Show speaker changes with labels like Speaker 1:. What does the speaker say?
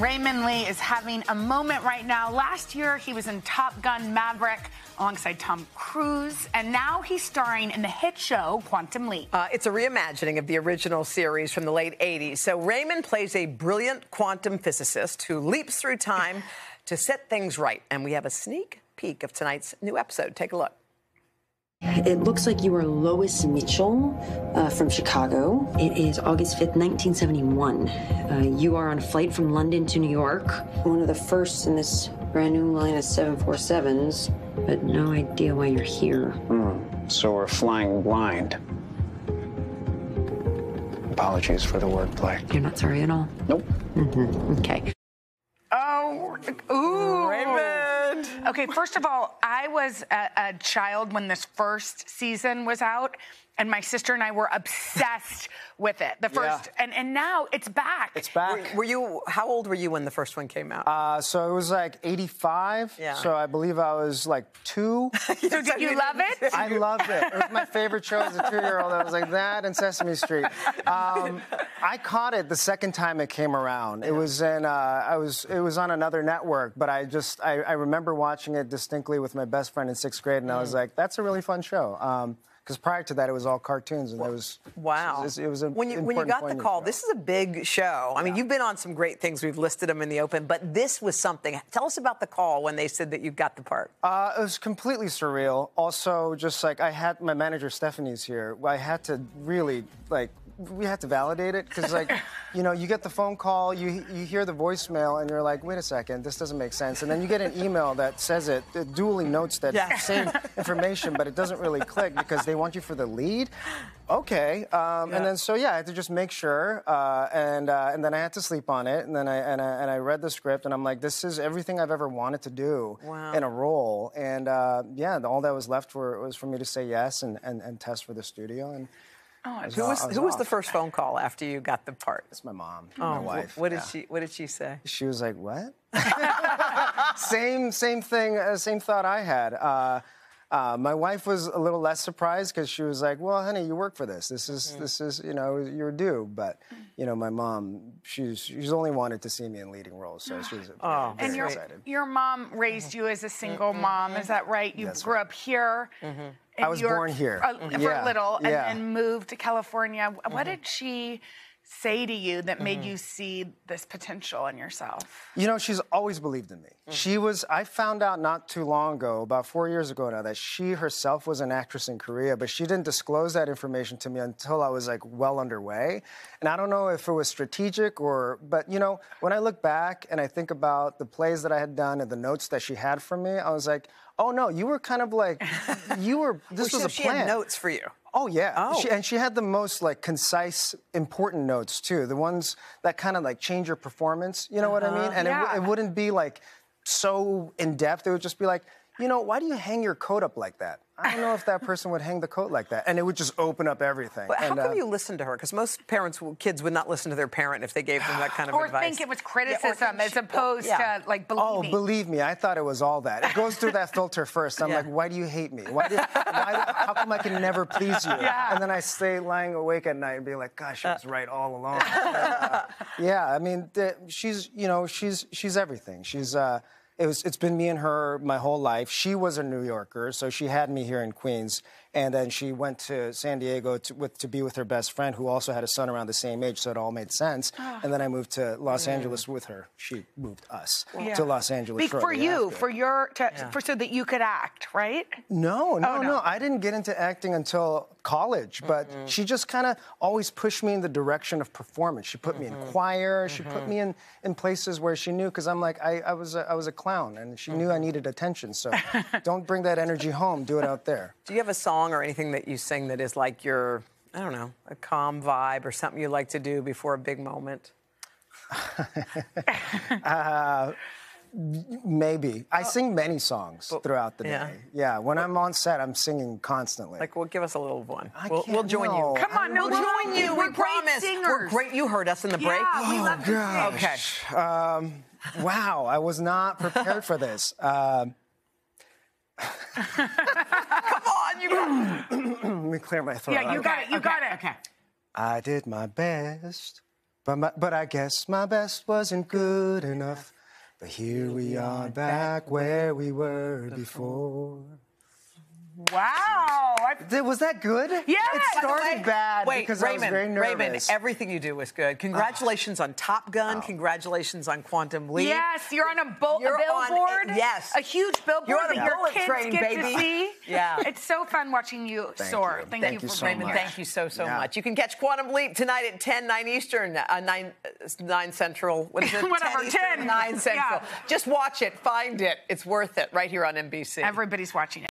Speaker 1: Raymond Lee is having a moment right now. Last year, he was in Top Gun Maverick alongside Tom Cruise, and now he's starring in the hit show Quantum Leap.
Speaker 2: Uh, it's a reimagining of the original series from the late 80s. So Raymond plays a brilliant quantum physicist who leaps through time to set things right. And we have a sneak peek of tonight's new episode. Take a look.
Speaker 3: It looks like you are Lois Mitchell uh, from Chicago. It is August 5th, 1971. Uh, you are on a flight from London to New York. One of the first in this brand new line of 747s, but no idea why you're here.
Speaker 4: So we're flying blind. Apologies for the wordplay.
Speaker 3: You're not sorry at all?
Speaker 4: Nope.
Speaker 3: Mm-hmm. Okay.
Speaker 1: Oh, ooh.
Speaker 2: Raymond.
Speaker 1: Okay, first of all, I was a, a child when this first season was out, and my sister and I were obsessed with it. The first, and, and now it's back.
Speaker 5: It's back.
Speaker 2: Were, were you, how old were you when the first one came out?
Speaker 5: Uh, so it was like 85.
Speaker 2: Yeah.
Speaker 5: So I believe I was like two.
Speaker 1: so did you love it?
Speaker 5: I loved it. It was my favorite show as a two-year-old. I was like that and Sesame Street. Um, I caught it the second time it came around. It was in. Uh, I was. It was on another network, but I just. I, I remember watching it distinctly with my best friend in sixth grade, and I was like, "That's a really fun show." Um, because prior to that, it was all cartoons, and it was
Speaker 2: Wow.
Speaker 5: It was, it was a
Speaker 2: when you when you got the call,
Speaker 5: show.
Speaker 2: this is a big show. I mean, you've been on some great things. We've listed them in the open, but this was something. Tell us about the call when they said that you got the part.
Speaker 5: Uh, it was completely surreal. Also, just like I had my manager Stephanie's here. I had to really like we had to validate it because like you know you get the phone call, you you hear the voicemail, and you're like, wait a second, this doesn't make sense. And then you get an email that says it, it duly notes that
Speaker 2: Yeah.
Speaker 5: same information, but it doesn't really click because they want you for the lead. Okay, um, and then so yeah, I had to just make sure, uh, and uh, and then I had to sleep on it, and then I and I, and I read the script, and I'm like, this is everything I've ever wanted to do
Speaker 2: Wow.
Speaker 5: in a role, and uh, yeah, all that was left for was for me to say yes and, and, and test for the studio, and I
Speaker 2: Who was
Speaker 5: I
Speaker 2: who was the first phone call after you got the part?
Speaker 5: It's my mom,
Speaker 2: Oh,
Speaker 5: my wife.
Speaker 2: What did
Speaker 5: yeah.
Speaker 2: she What did she say?
Speaker 5: She was like, "What?" same same thing, uh, same thought I had. Uh, uh, my wife was a little less surprised because she was like, "Well, honey, you work for this. This is this is you know you're due." But you know, my mom, she's she's only wanted to see me in leading roles, so she was very,
Speaker 2: Oh,
Speaker 5: very
Speaker 1: And your,
Speaker 5: excited.
Speaker 1: your mom raised you as a single mom, is that right? You
Speaker 5: That's
Speaker 1: grew
Speaker 5: right.
Speaker 1: up here. in
Speaker 5: I was
Speaker 1: York
Speaker 5: born here.
Speaker 1: uh, for
Speaker 5: Yeah,
Speaker 1: a little, and
Speaker 5: yeah.
Speaker 1: then moved to California. What did she say to you that made mm-hmm. you see this potential in yourself?
Speaker 5: You know, she's always believed in me. Mm. She was, I found out not too long ago, about four years ago now, that she herself was an actress in Korea, but she didn't disclose that information to me until I was like well underway. And I don't know if it was strategic or, but you know, when I look back and I think about the plays that I had done and the notes that she had for me, I was like, oh no, you were kind of like, you were, this
Speaker 2: Well,
Speaker 5: was
Speaker 2: she,
Speaker 5: a
Speaker 2: she
Speaker 5: plan.
Speaker 2: had notes for you.
Speaker 5: Oh yeah,
Speaker 2: Oh.
Speaker 5: She, and she had the most like concise, important notes too. The ones that kind of like change your performance. You know what I mean? Uh-huh. And it,
Speaker 1: Yeah.
Speaker 5: w- it wouldn't be like so in depth. It would just be like, you know, why do you hang your coat up like that? I don't know if that person would hang the coat like that, and it would just open up everything.
Speaker 2: But how
Speaker 5: And,
Speaker 2: come
Speaker 5: uh,
Speaker 2: you listen to her? Because most parents, kids would not listen to their parent if they gave them that kind of
Speaker 1: Or
Speaker 2: advice.
Speaker 1: think it was criticism
Speaker 2: think
Speaker 1: as
Speaker 2: she-
Speaker 1: opposed
Speaker 2: yeah.
Speaker 1: to like believe
Speaker 5: Oh,
Speaker 1: believing.
Speaker 5: believe me, I thought it was all that. It goes through that filter first. I'm
Speaker 2: Yeah.
Speaker 5: like, why do you hate me? Why do, why, how come I can never please you?
Speaker 1: Yeah.
Speaker 5: And then I stay lying awake at night and be like, gosh, I was right all along. Uh, yeah, I mean, the, she's, you know, she's she's everything. She's. Uh, it was, it's been me and her my whole life. She was a New Yorker, so she had me here in Queens, and then she went to San Diego to, with, to be with her best friend, who also had a son around the same age, so it all made sense. Ah. And then I moved to Los mm. Angeles with her. She moved us
Speaker 1: Yeah.
Speaker 5: to Los Angeles.
Speaker 1: Be- for you,
Speaker 5: after.
Speaker 1: for your, to, for so that you could act, right?
Speaker 5: No, oh, no,
Speaker 1: Oh, no.
Speaker 5: no, I didn't get into acting until college, but she just kind of always pushed me in the direction of performance. She put me in mm-hmm. choir. She put mm-hmm. me in, in places where she knew because I'm like I, I was a, I was a clown, and she knew I mm-hmm. needed attention. So don't bring that energy home. Do it out there.
Speaker 2: Do you have a song or anything that you sing that is like your, I don't know, a calm vibe or something you like to do before a big moment?
Speaker 5: Maybe I sing many songs throughout the
Speaker 2: Oh. yeah.
Speaker 5: day. Yeah, when I'm on set, I'm singing constantly.
Speaker 2: Like, well, give us a little one.
Speaker 5: I
Speaker 2: we'll, we'll join
Speaker 5: know.
Speaker 2: you.
Speaker 1: Come on, no,
Speaker 2: We'll join you.
Speaker 1: We're
Speaker 2: we
Speaker 1: great
Speaker 2: promise.
Speaker 1: singers.
Speaker 2: We're great. You heard us in the break.
Speaker 1: Yeah, we love to
Speaker 5: Oh.
Speaker 2: Okay.
Speaker 5: Um, wow, I was not prepared for this. Um,
Speaker 2: Come on, you got
Speaker 5: let me clear my throat.
Speaker 1: Yeah, you got it. You got it. Okay.
Speaker 5: I did my best But, my, but I guess my best wasn't good enough. But here we are back where we were before.
Speaker 1: Wow. I-
Speaker 5: Did- Was that good?
Speaker 1: Yeah.
Speaker 5: It started bad
Speaker 2: Wait,
Speaker 5: because
Speaker 2: Raymond,
Speaker 5: I was very nervous.
Speaker 2: Raymond, everything you do is good. Congratulations on Top Gun. Congratulations on Quantum Leap.
Speaker 1: Yes, you're on a, bo-
Speaker 2: You're on-
Speaker 1: billboard.
Speaker 2: yes.
Speaker 1: A huge billboard
Speaker 2: You're on a
Speaker 1: that your kids
Speaker 2: train,
Speaker 1: get
Speaker 2: baby.
Speaker 1: to see.
Speaker 2: Yeah.
Speaker 1: It's so fun watching you soar.
Speaker 5: you.
Speaker 1: Thank,
Speaker 5: Thank
Speaker 1: you
Speaker 5: you
Speaker 1: for
Speaker 5: so
Speaker 2: Raymond,
Speaker 5: much.
Speaker 2: thank you so, so
Speaker 5: Yeah.
Speaker 2: much. You can catch Quantum Leap tonight at 10, 9 Eastern, uh, 9, uh, 9 Central. What is it?
Speaker 1: Whatever,
Speaker 2: 10 Eastern,
Speaker 1: 10.
Speaker 2: 9 Central.
Speaker 1: Yeah.
Speaker 2: Just watch it, find it. It's worth it right here on NBC.
Speaker 1: Everybody's watching it.